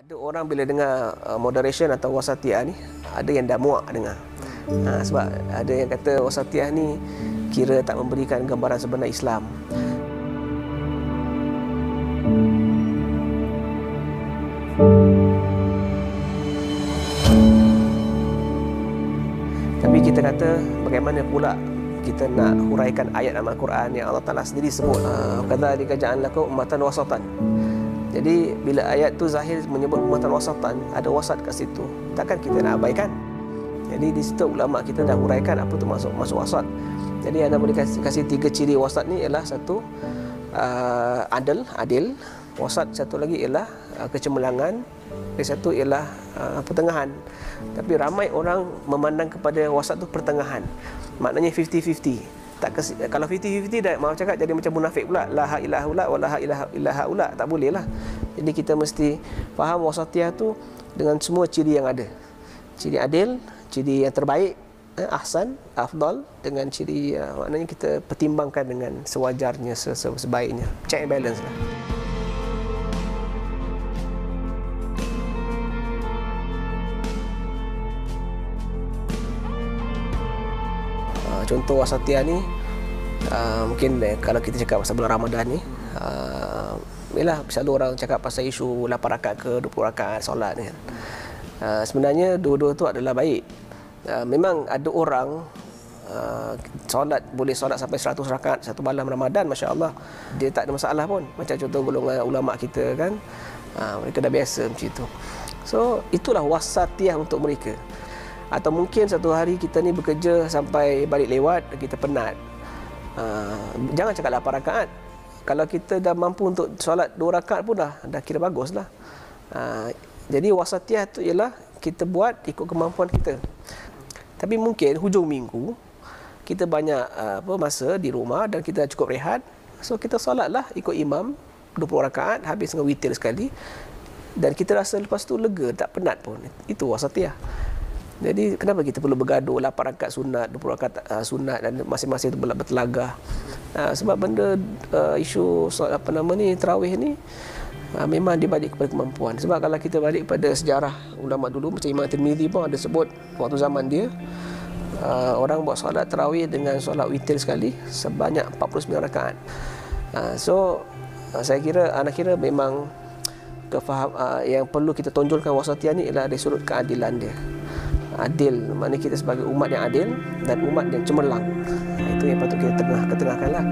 Ada orang bila dengar uh, moderation atau wasatiyah ni, ada yang dah muak dengar. Ha, sebab ada yang kata wasatiyah ni kira tak memberikan gambaran sebenar Islam. Tapi kita kata bagaimana pula kita nak huraikan ayat dalam Al-Quran yang Allah Taala sendiri sebut kadzalika ja'alnakum ummatan wasatan. Jadi bila ayat tu zahir menyebut ummatan wasatan, ada wasat kat situ. Takkan kita nak abaikan? Jadi di situ ulama kita dah huraikan apa tu maksud masuk wasat. Jadi anda boleh kasih, kasih tiga ciri wasat ni ialah satu uh, adil, adil. Wasat satu lagi ialah uh, kecemerlangan. Yang satu ialah uh, pertengahan. Tapi ramai orang memandang kepada wasat tu pertengahan. Maknanya 50-50. Tak kes, kalau 50-50 dah mau cakap jadi macam munafik pula. La ha ilaha ula wa la ha ilaha ilaha ula. Tak boleh lah. Jadi kita mesti faham wasatiyah tu dengan semua ciri yang ada. Ciri adil, ciri yang terbaik, eh, ahsan, afdal dengan ciri uh, maknanya kita pertimbangkan dengan sewajarnya, sebaiknya. Check and balance lah. Contoh wasatiyah ni uh, mungkin eh, kalau kita cakap pasal bulan Ramadan ni uh, yalah selalu orang cakap pasal isu 8 rakaat ke 20 rakaat solat ni kan. Uh, sebenarnya dua-dua tu adalah baik. Uh, memang ada orang uh, solat boleh solat sampai 100 rakaat satu malam Ramadan masya-Allah. Dia tak ada masalah pun. Macam contoh golongan ulama kita kan. Uh, mereka dah biasa macam itu. So itulah wasatiyah untuk mereka atau mungkin satu hari kita ni bekerja sampai balik lewat kita penat. Uh, jangan cakap 8 rakaat. Kalau kita dah mampu untuk solat 2 rakaat pun dah dah kira bagus lah. Uh, jadi wasatiyah tu ialah kita buat ikut kemampuan kita. Tapi mungkin hujung minggu kita banyak uh, apa masa di rumah dan kita cukup rehat. So kita solatlah ikut imam 20 rakaat habis dengan witir sekali. Dan kita rasa lepas tu lega tak penat pun. Itu wasatiyah jadi kenapa kita perlu bergaduh 8 rakaat sunat, 20 rakaat uh, sunat dan masing-masing itu bertelagah. Uh, sebab benda uh, isu soal apa nama ni tarawih ni uh, memang dibalik kepada kemampuan. Sebab kalau kita balik pada sejarah ulama dulu macam Imam Tirmizi pun ada sebut waktu zaman dia uh, orang buat solat tarawih dengan solat witir sekali sebanyak 49 rakaat. Uh, so uh, saya kira anak kira memang kefaham uh, yang perlu kita tonjolkan wasatiyah ni ialah dari sudut keadilan dia adil. Maknanya kita sebagai umat yang adil dan umat yang cemerlang. Itu yang patut kita tengah ketengahkan lah